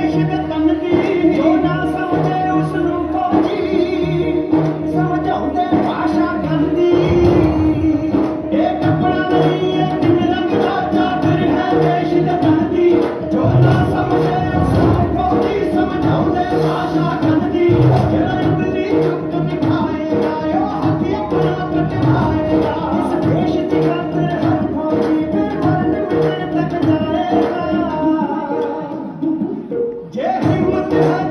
Krishna Pandit Amen.